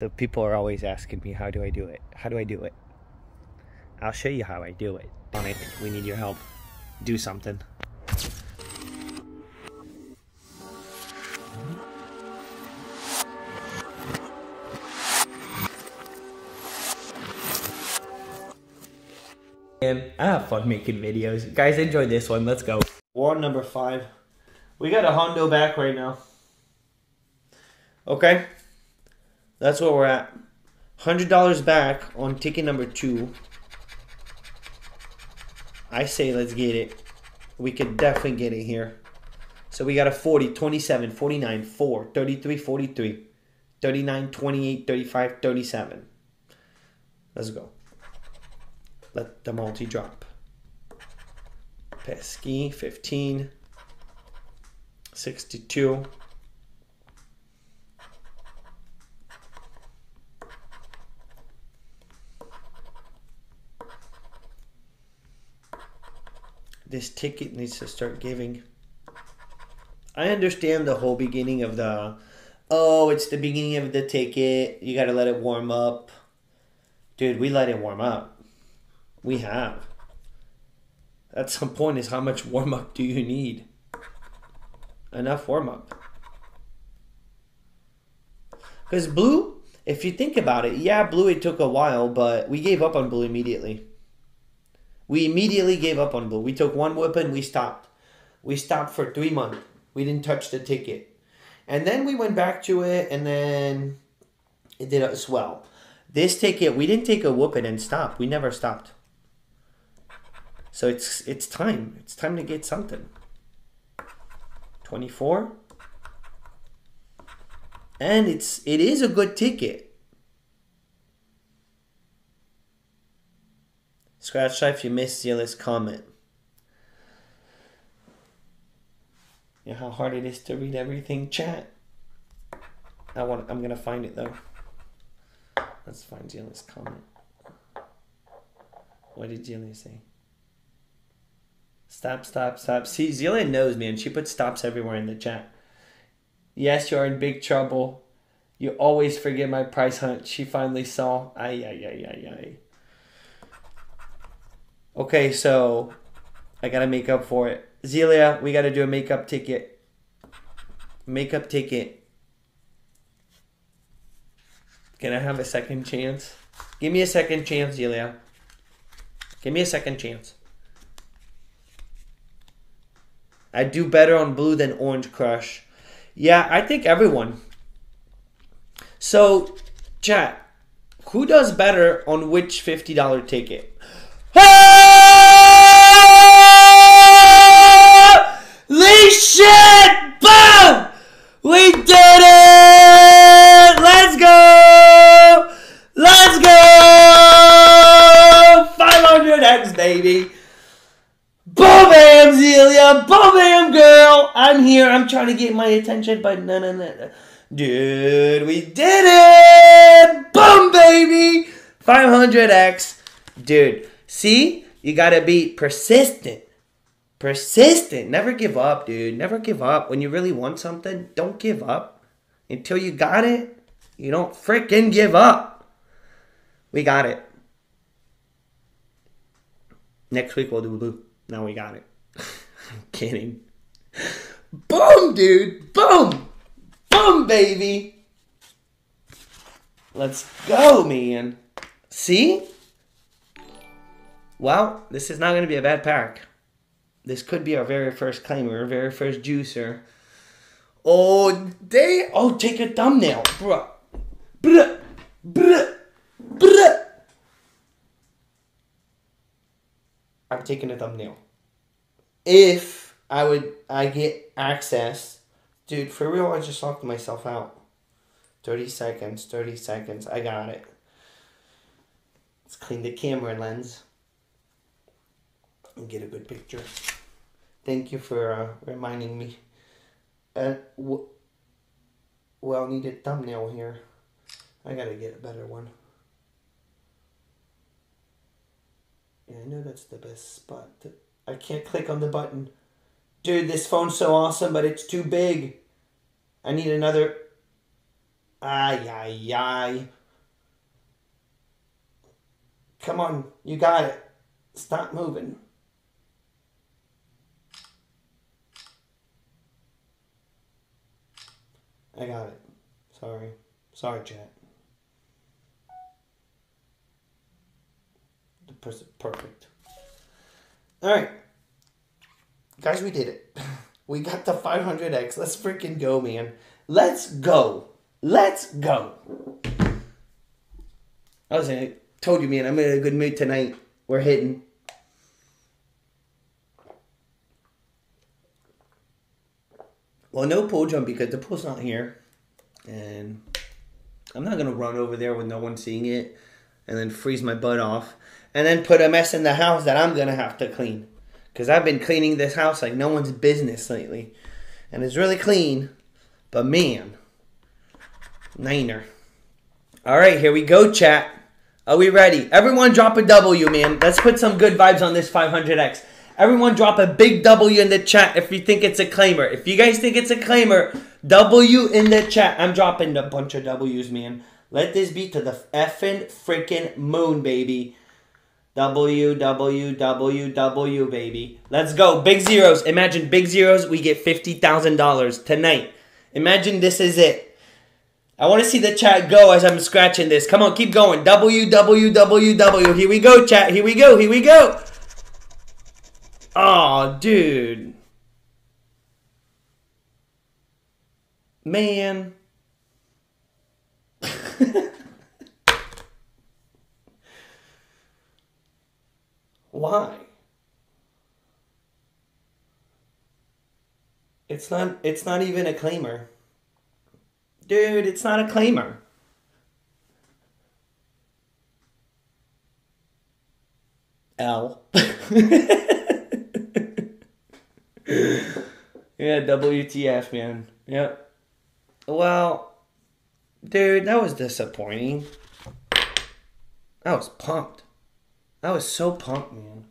The people are always asking me, how do I do it? How do I do it? I'll show you how I do it. On it, we need your help. Do something. And I have fun making videos. Guys, enjoy this one. Let's go. War number five. We got a Hondo back right now. Okay? That's where we're at. $100 back on ticket number two. I say let's get it. We could definitely get it here. So we got a 40, 27, 49, 4, 33, 43, 39, 28, 35, 37. Let's go. Let the multi drop. Pesky, 15, 62. This ticket needs to start giving. I understand the whole beginning of the, oh, it's the beginning of the ticket. You got to let it warm up. Dude, we let it warm up. We have. At some point, is how much warm up do you need? Enough warm up. Because blue, if you think about it, yeah, blue, it took a while, but we gave up on blue immediately. We immediately gave up on blue. We took one weapon, we stopped. We stopped for three months. We didn't touch the ticket. And then we went back to it, and then it did as well. This ticket, we didn't take a whooping and stop. We never stopped. So it's it's time. It's time to get something. 24. And it's it is a good ticket. Scratch if you missed Zilla's comment. You know how hard it is to read everything, chat. I want I'm gonna find it though. Let's find Zilla's comment. What did Zilla say? Stop, stop, stop. See, Zelia knows, man. She puts stops everywhere in the chat. Yes, you're in big trouble. You always forget my price hunt. She finally saw. Ay, ay, ay, ay, ay. Okay, so I gotta make up for it. Zelia, we gotta do a makeup ticket. Makeup ticket. Can I have a second chance? Give me a second chance, Zelia. Give me a second chance. I do better on blue than orange crush. Yeah, I think everyone. So, chat, who does better on which $50 ticket? Holy baby! Boom bam, Zelia! Boom bam, girl! I'm here. I'm trying to get my attention, but no, no, no. Dude, we did it! Boom, baby! 500x. Dude, see? You gotta be persistent. Persistent. Never give up, dude. Never give up. When you really want something, don't give up. Until you got it, you don't freaking give up. We got it. Next week we'll do blue. Now we got it. I'm kidding. Boom, dude. Boom. Boom, baby. Let's go, man. See? Well, this is not going to be a bad pack. This could be our very first claimer, our very first juicer. Oh, they. Oh, take a thumbnail. Bruh. Bruh. Bruh. Bruh. I'm taking a thumbnail. If I would, I get access, dude. For real, I just locked myself out. Thirty seconds. Thirty seconds. I got it. Let's clean the camera lens and get a good picture. Thank you for uh, reminding me. Uh, well needed thumbnail here. I gotta get a better one. Yeah, I know that's the best spot. To, I can't click on the button. Dude, this phone's so awesome, but it's too big. I need another. Ay, ay, ay. Come on, you got it. Stop moving. I got it. Sorry. Sorry, chat. The person, perfect. All right. Guys, we did it. We got the 500X. Let's freaking go, man. Let's go. Let's go. I was I told you, man, I'm in a good mood tonight. We're hitting. Well, no pool jump because the pool's not here. And I'm not going to run over there with no one seeing it and then freeze my butt off and then put a mess in the house that I'm to have to clean. Because I've been cleaning this house like no one's business lately. And it's really clean. But man, niner. All right, here we go, chat. Are we ready? Everyone drop a W, man. Let's put some good vibes on this 500X. Everyone drop a big W in the chat if you think it's a claimer. If you guys think it's a claimer, W in the chat. I'm dropping a bunch of W's, man. Let this be to the effing freaking moon, baby. W, W, W, W, baby. Let's go. Big zeros. Imagine big zeros, we get $50,000 tonight. Imagine this is it. I want to see the chat go as I'm scratching this. Come on, keep going. W, W, W, W. Here we go, chat. Here we go. Here we go. Oh, dude. Man. Why? It's not it's not even a claimer. Dude, it's not a claimer. L. yeah, WTF, man. Yep. Well, dude, that was disappointing. I was pumped. I was so pumped, man.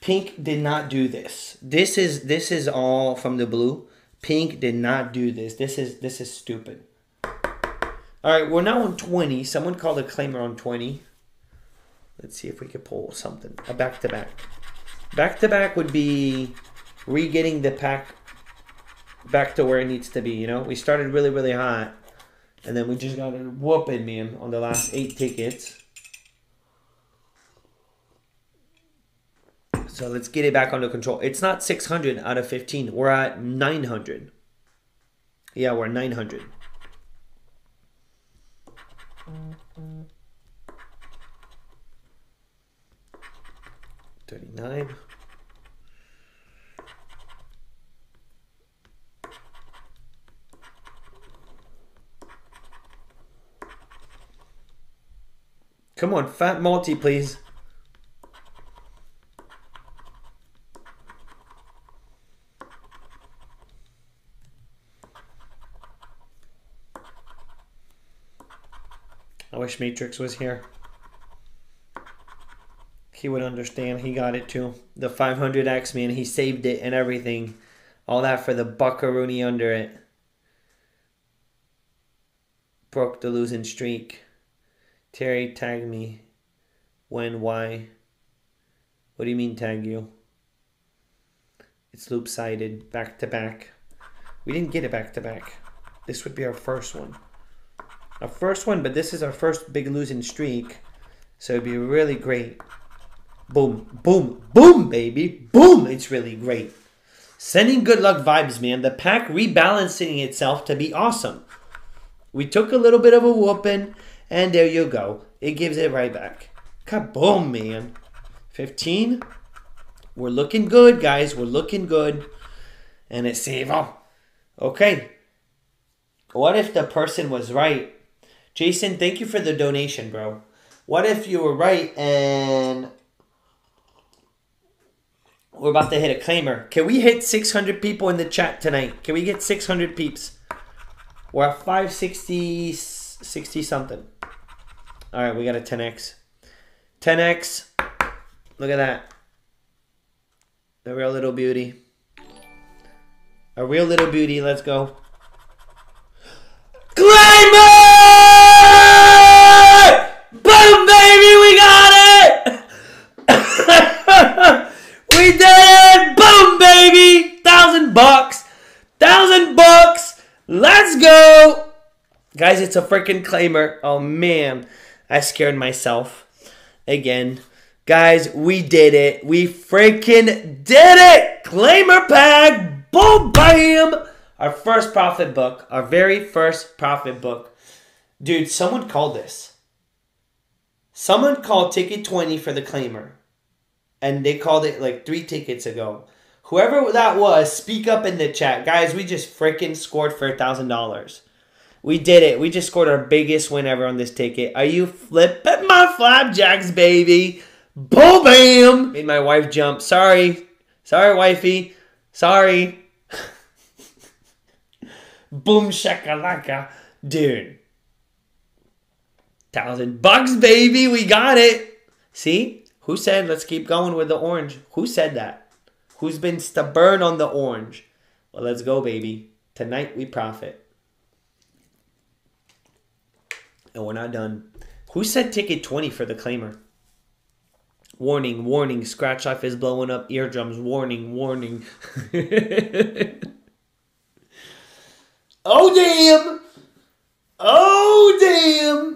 Pink did not do this. This is this is all from the blue. Pink did not do this. This is this is stupid. All right, we're now on 20. Someone called a claimer on 20. Let's see if we could pull something. A back to back. Back to back would be re-getting the pack back to where it needs to be, you know? We started really, really hot. And then we just got a whooping, man, on the last eight tickets. So let's get it back under control. It's not 600 out of 15. We're at 900. Yeah, we're 900. Thirty-nine. Come on, fat multi, please. I wish Matrix was here. He would understand. He got it too. The 500X, man. He saved it and everything. All that for the buckaroony under it. Broke the losing streak. Terry, tag me. When, why? What do you mean tag you? It's loop sided, back to back. We didn't get it back to back. This would be our first one. Our first one, but this is our first big losing streak. So it'd be really great. Boom, boom, boom, baby. Boom! It's really great. Sending good luck vibes, man. The pack rebalancing itself to be awesome. We took a little bit of a whooping, and there you go. It gives it right back. Kaboom, man. 15. We're looking good, guys. We're looking good. And it's save. Okay. What if the person was right Jason, thank you for the donation, bro. What if you were right and we're about to hit a claimer? Can we hit 600 people in the chat tonight? Can we get 600 peeps? We're at 560, 60 something. All right, we got a 10x. 10x. Look at that. A real little beauty. A real little beauty. Let's go. Thousand bucks! Thousand bucks! Let's go! Guys, it's a freaking claimer. Oh man, I scared myself again. Guys, we did it. We freaking did it! Claimer pack! Boom, bam! Our first profit book. Our very first profit book. Dude, someone called this. Someone called ticket 20 for the claimer. And they called it like three tickets ago. Whoever that was, speak up in the chat. Guys, we just freaking scored for a $1,000. We did it. We just scored our biggest win ever on this ticket. Are you flipping my flapjacks, baby? Boom, bam! Made my wife jump. Sorry. Sorry, wifey. Sorry. Boom shakalaka. Dude thousand bucks, baby. We got it. See? Who said let's keep going with the orange? Who said that? Who's been stubborn on the orange? Well, let's go, baby. Tonight we profit. And we're not done. Who said ticket 20 for the claimer? Warning, warning, scratch life is blowing up eardrums. Warning, warning. oh, damn. Oh, damn.